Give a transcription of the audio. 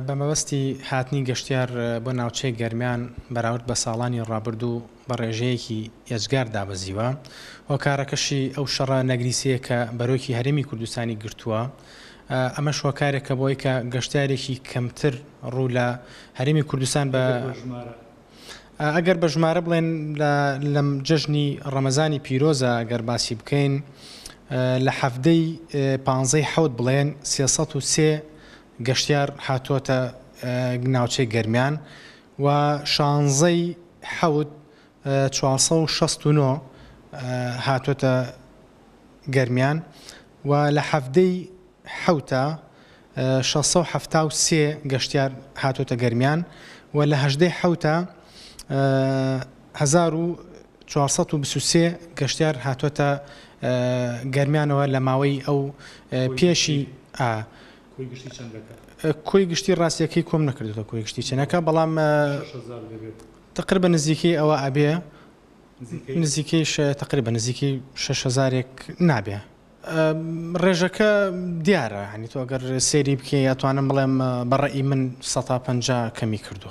بە مەبەستی هاتنی گەشتیار بۆ ناوچەی گەرمیان بەراورد بە ساڵانی ڕابردوو بە ڕێژەیەکی ئێجگار دابەزیوە، هۆکارەکەشی ئەو شەڕە نەگریسەیە کە بەرۆکی هەرێمی کوردستانی گرتووە، ئەمەش هۆکارێکە بۆ ئەوەی کە گەشتیارێکی کەمتر ڕوو لە هەرێمی کوردستان بە ئەگەر بە ژمارە بڵێین لە جەژنی ڕەمەزانی پیرۆزە ئەگەر باسی بکەین لە حەفتەی پانزەی حەوت بڵێن سێ سەد و سێ گەشتیار هاتووەتە ناوچەی گەرمیان و شانزە ی حەوت چوار سەد و شەست و نۆ هاتووەتە گەرمیان و لە حەڤدە ی حەوتە شەش سەد و حەفتا و سێ گەشتیار هاتووەتە گەرمیان و لە هەژدە ی حەوتە هەزار و چوار سەد و بیست و سێ گەشتیار هاتووەتە گەرمیانەوە لە ماوەی ئەو پێشی کۆی گشتی ڕاستیەکەی کۆم نەکردێتە کۆی گشتی چەنەکە بەڵام تقر بە نزیکەی ئەوە ئەبێ نزیکەی تقر بە نزیکی 6 هزارێک نابێ ڕێژەکە دیارە هەنی تۆگەر سێری بکە یاتوانم بڵێم بەڕی من 150 کەمی کردووە